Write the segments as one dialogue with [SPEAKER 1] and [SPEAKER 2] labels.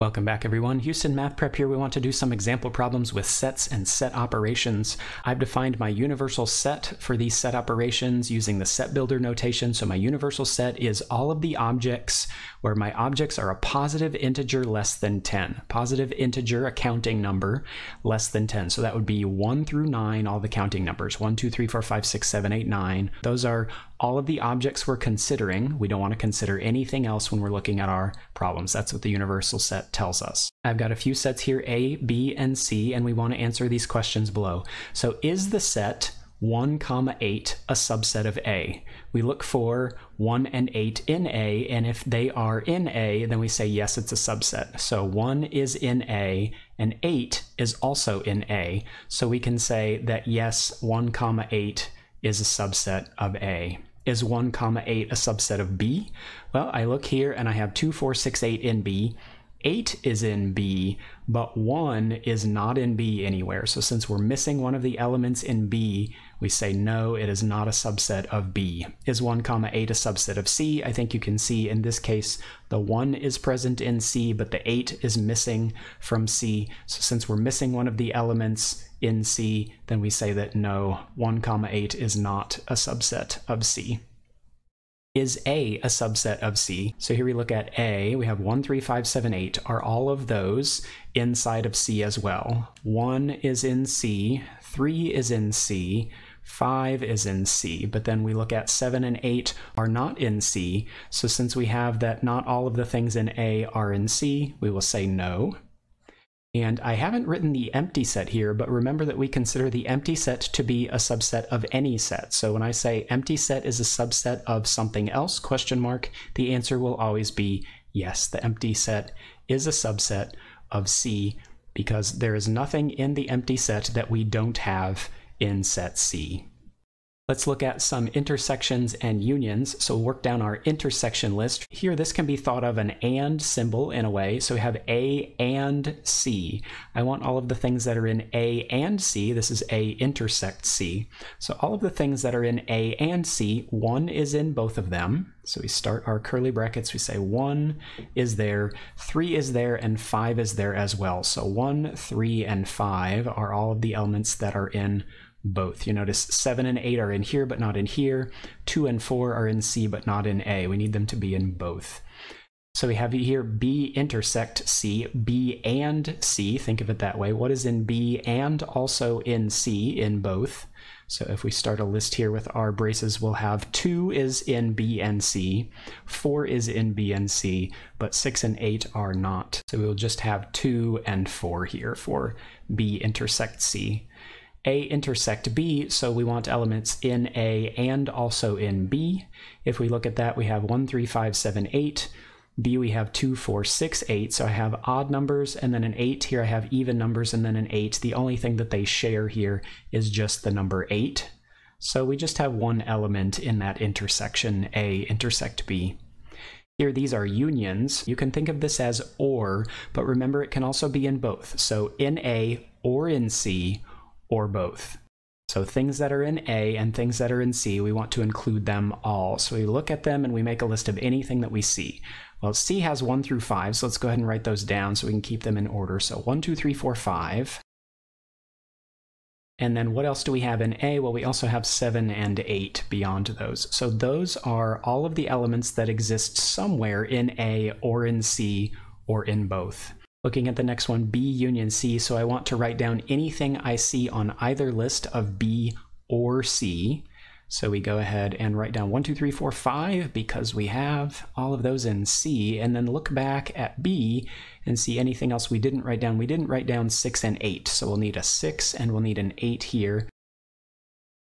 [SPEAKER 1] Welcome back everyone. Houston Math Prep here. We want to do some example problems with sets and set operations. I've defined my universal set for these set operations using the set builder notation. So my universal set is all of the objects where my objects are a positive integer less than 10. Positive integer, a counting number, less than 10. So that would be 1 through 9, all the counting numbers. 1, 2, 3, 4, 5, 6, 7, 8, 9. Those are all of the objects we're considering. We don't want to consider anything else when we're looking at our problems. That's what the universal set tells us. I've got a few sets here, A, B, and C, and we want to answer these questions below. So is the set 1 comma 8 a subset of A? We look for 1 and 8 in A, and if they are in A, then we say yes, it's a subset. So 1 is in A, and 8 is also in A. So we can say that yes, 1 comma 8 is a subset of A. Is 1 comma 8 a subset of B? Well, I look here and I have 2, 4, 6, 8 in B. 8 is in B, but 1 is not in B anywhere. So since we're missing one of the elements in B, we say no, it is not a subset of B. Is 1 comma 8 a subset of C? I think you can see in this case the 1 is present in C, but the 8 is missing from C. So since we're missing one of the elements in C, then we say that no, 1 comma 8 is not a subset of C. Is A a subset of C? So here we look at A, we have 1, 3, 5, 7, 8. Are all of those inside of C as well? 1 is in C, 3 is in C, 5 is in C, but then we look at 7 and 8 are not in C. So since we have that not all of the things in A are in C, we will say no. And I haven't written the empty set here, but remember that we consider the empty set to be a subset of any set. So when I say empty set is a subset of something else, question mark, the answer will always be yes, the empty set is a subset of C because there is nothing in the empty set that we don't have in set C. Let's look at some intersections and unions. So we'll work down our intersection list. Here, this can be thought of an AND symbol in a way. So we have A and C. I want all of the things that are in A and C. This is A intersect C. So all of the things that are in A and C, one is in both of them. So we start our curly brackets. We say one is there, three is there, and five is there as well. So one, three, and five are all of the elements that are in both. You notice 7 and 8 are in here but not in here. 2 and 4 are in C but not in A. We need them to be in both. So we have here B intersect C, B and C, think of it that way. What is in B and also in C in both? So if we start a list here with our braces, we'll have 2 is in B and C, 4 is in B and C, but 6 and 8 are not. So we'll just have 2 and 4 here for B intersect C. A intersect B, so we want elements in A and also in B. If we look at that, we have 1, 3, 5, 7, 8. B, we have 2, 4, 6, 8. So I have odd numbers and then an 8. Here I have even numbers and then an 8. The only thing that they share here is just the number 8. So we just have one element in that intersection, A intersect B. Here, these are unions. You can think of this as OR, but remember it can also be in both. So in A or in C, or both. So things that are in A and things that are in C, we want to include them all. So we look at them and we make a list of anything that we see. Well, C has 1 through 5, so let's go ahead and write those down so we can keep them in order. So 1, 2, 3, 4, 5. And then what else do we have in A? Well, we also have 7 and 8 beyond those. So those are all of the elements that exist somewhere in A or in C or in both. Looking at the next one, B union C, so I want to write down anything I see on either list of B or C. So we go ahead and write down 1, 2, 3, 4, 5 because we have all of those in C, and then look back at B and see anything else we didn't write down. We didn't write down 6 and 8, so we'll need a 6 and we'll need an 8 here.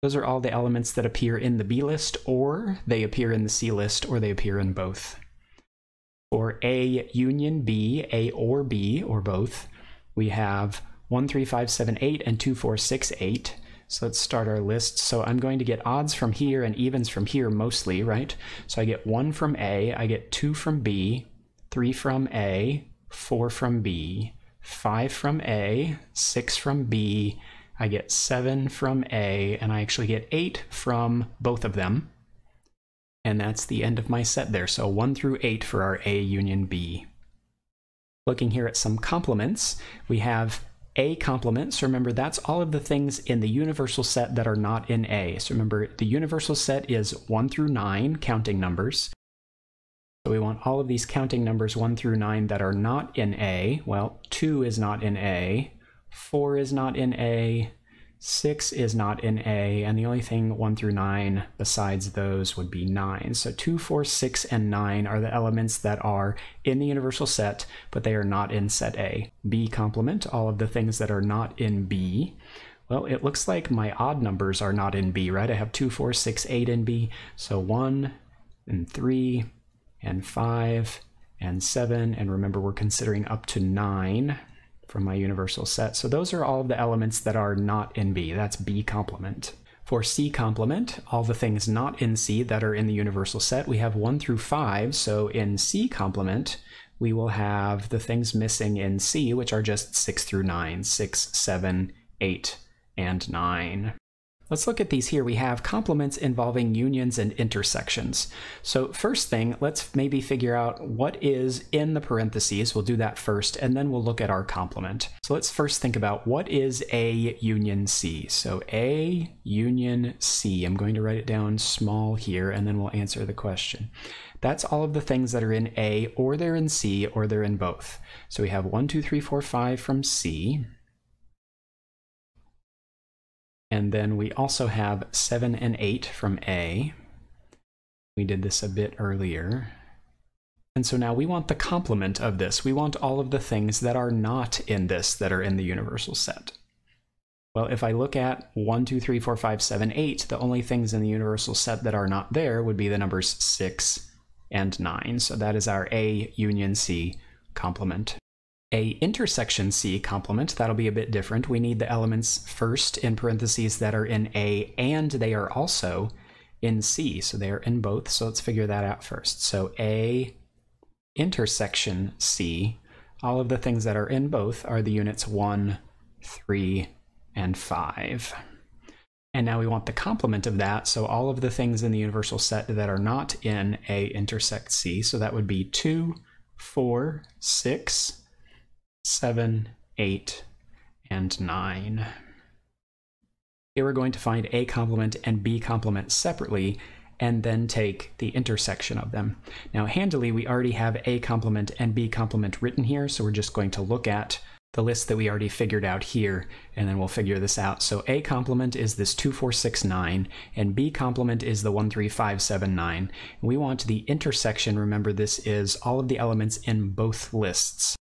[SPEAKER 1] Those are all the elements that appear in the B list, or they appear in the C list, or they appear in both. For A union B, A or B, or both, we have 1, 3, 5, 7, 8, and 2, 4, 6, 8. So let's start our list. So I'm going to get odds from here and evens from here mostly, right? So I get 1 from A, I get 2 from B, 3 from A, 4 from B, 5 from A, 6 from B, I get 7 from A, and I actually get 8 from both of them. And that's the end of my set there. So 1 through 8 for our A union B. Looking here at some complements, we have A complement. So remember, that's all of the things in the universal set that are not in A. So remember, the universal set is 1 through 9 counting numbers. So we want all of these counting numbers 1 through 9 that are not in A. Well, 2 is not in A, 4 is not in A, 6 is not in A, and the only thing 1 through 9 besides those would be 9. So 2, 4, 6, and 9 are the elements that are in the universal set, but they are not in set A. B complement, all of the things that are not in B. Well, it looks like my odd numbers are not in B, right? I have 2, 4, 6, 8 in B, so 1 and 3 and 5 and 7, and remember we're considering up to 9 from my universal set. So those are all the elements that are not in B. That's B complement. For C complement, all the things not in C that are in the universal set, we have 1 through 5. So in C complement, we will have the things missing in C, which are just 6 through 9, 6, 7, 8, and 9. Let's look at these here. We have complements involving unions and intersections. So first thing, let's maybe figure out what is in the parentheses. We'll do that first, and then we'll look at our complement. So let's first think about what is A union C. So A union C. I'm going to write it down small here, and then we'll answer the question. That's all of the things that are in A, or they're in C, or they're in both. So we have 1, 2, 3, 4, 5 from C. And then we also have 7 and 8 from A. We did this a bit earlier. And so now we want the complement of this. We want all of the things that are not in this that are in the universal set. Well, if I look at 1, 2, 3, 4, 5, 7, 8, the only things in the universal set that are not there would be the numbers 6 and 9. So that is our A union C complement a intersection C complement, that'll be a bit different. We need the elements first in parentheses that are in A and they are also in C. So they are in both. So let's figure that out first. So A intersection C, all of the things that are in both are the units 1, 3, and 5. And now we want the complement of that. So all of the things in the universal set that are not in A intersect C. So that would be 2, 4, 6, 7, 8, and 9. Here we're going to find A complement and B complement separately and then take the intersection of them. Now handily, we already have A complement and B complement written here, so we're just going to look at the list that we already figured out here, and then we'll figure this out. So A complement is this 2469, and B complement is the 13579. We want the intersection, remember this is all of the elements in both lists.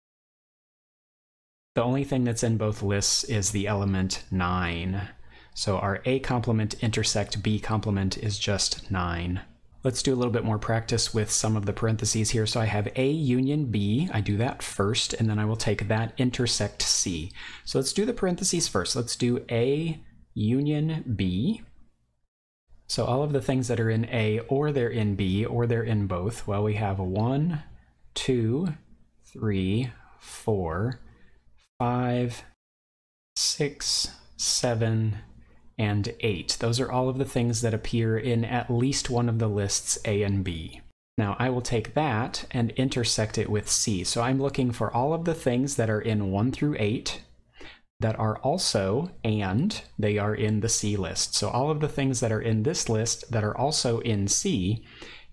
[SPEAKER 1] The only thing that's in both lists is the element 9. So our A complement intersect B complement is just 9. Let's do a little bit more practice with some of the parentheses here. So I have A union B. I do that first, and then I will take that intersect C. So let's do the parentheses first. Let's do A union B. So all of the things that are in A, or they're in B, or they're in both, well, we have 1, 2, 3, 4, five, six, seven, and eight. Those are all of the things that appear in at least one of the lists A and B. Now I will take that and intersect it with C. So I'm looking for all of the things that are in 1 through 8 that are also and they are in the C list. So all of the things that are in this list that are also in C,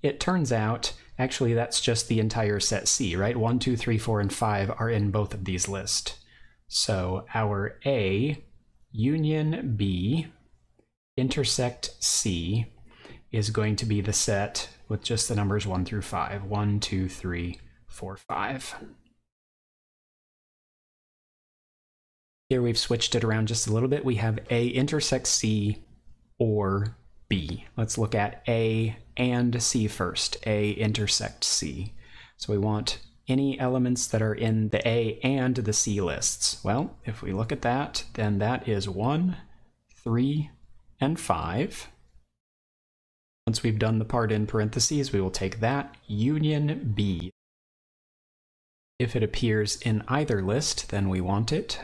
[SPEAKER 1] it turns out actually that's just the entire set C, right? 1, 2, 3, 4, and 5 are in both of these lists. So our A union B intersect C is going to be the set with just the numbers 1 through 5. 1, 2, 3, 4, 5. Here we've switched it around just a little bit. We have A intersect C or B. Let's look at A and C first. A intersect C. So we want any elements that are in the A and the C lists? Well, if we look at that, then that is 1, 3, and 5. Once we've done the part in parentheses, we will take that union B. If it appears in either list, then we want it.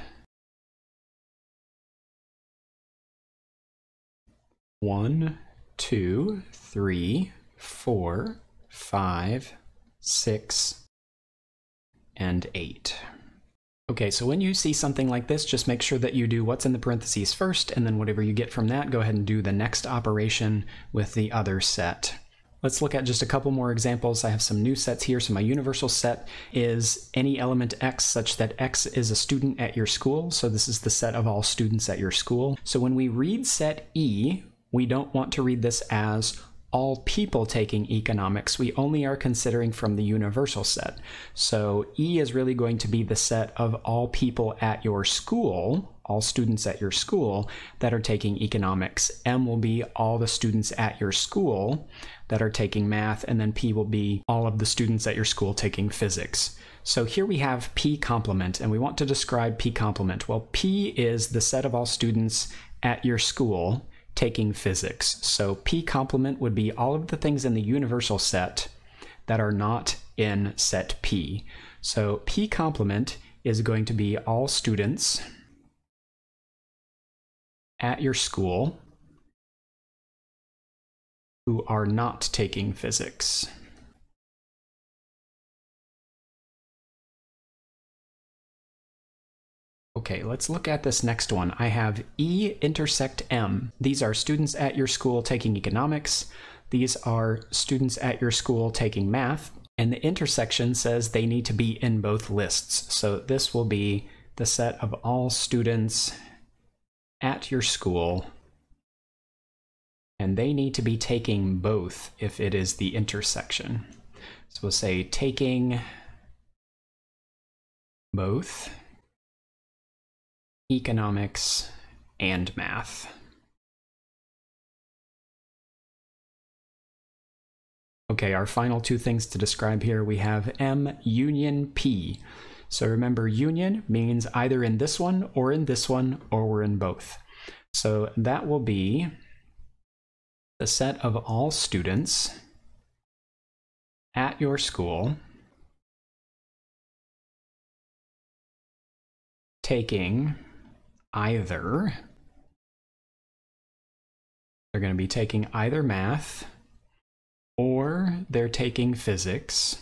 [SPEAKER 1] 1, 2, 3, 4, 5, 6, and 8. Okay, so when you see something like this, just make sure that you do what's in the parentheses first, and then whatever you get from that, go ahead and do the next operation with the other set. Let's look at just a couple more examples. I have some new sets here. So my universal set is any element x such that x is a student at your school. So this is the set of all students at your school. So when we read set E, we don't want to read this as all people taking economics. We only are considering from the universal set. So E is really going to be the set of all people at your school, all students at your school that are taking economics. M will be all the students at your school that are taking math, and then P will be all of the students at your school taking physics. So here we have P complement, and we want to describe P complement. Well, P is the set of all students at your school taking physics. So P complement would be all of the things in the universal set that are not in set P. So P complement is going to be all students at your school who are not taking physics. Okay, let's look at this next one. I have E intersect M. These are students at your school taking economics. These are students at your school taking math. And the intersection says they need to be in both lists. So this will be the set of all students at your school. And they need to be taking both if it is the intersection. So we'll say taking both economics, and math. Okay, our final two things to describe here, we have M union P. So remember, union means either in this one, or in this one, or we're in both. So that will be the set of all students at your school taking either they're going to be taking either math or they're taking physics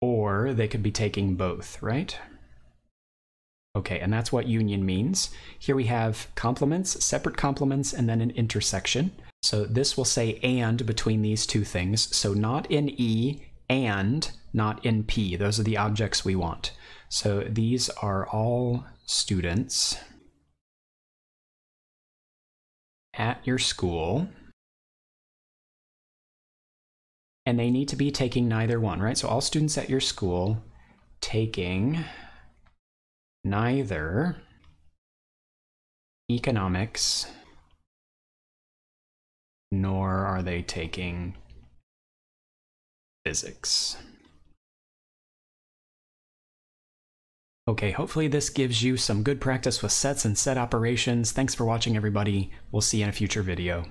[SPEAKER 1] or they could be taking both, right? Okay, and that's what union means. Here we have complements, separate complements, and then an intersection. So this will say and between these two things. So not in E and not in P. Those are the objects we want. So these are all students at your school. And they need to be taking neither one, right? So all students at your school taking neither economics nor are they taking physics. Okay, hopefully this gives you some good practice with sets and set operations. Thanks for watching everybody. We'll see you in a future video.